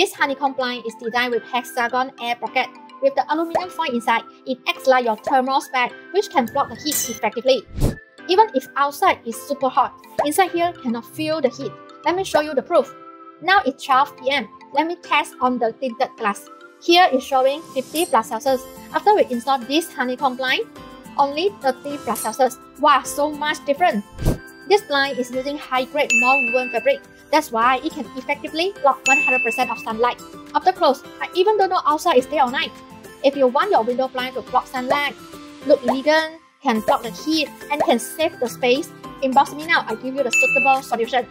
This honeycomb blind is designed with hexagon air pocket. With the aluminum foil inside, it acts like your thermal spec, which can block the heat effectively. Even if outside is super hot, inside here cannot feel the heat. Let me show you the proof. Now it's 12 p.m. Let me test on the tinted glass. Here is showing 50 plus Celsius. After we install this honeycomb blind, only 30 plus Celsius. Wow, so much different. This blind is using high-grade non-woven fabric. That's why it can effectively block 100% of sunlight. After close, I even don't know outside is day or night. If you want your window blind to block sunlight, look elegant, can block the heat, and can save the space, inbox me now, I give you the suitable solution.